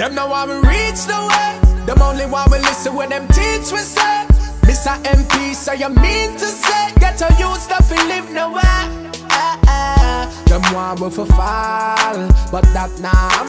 Them know how we reach the way. Them only want we listen when them teach we say. Mr. MP, so you mean to say get to use stuff and live nowhere. Eh, eh. Them want we for fall, but that now. Nah,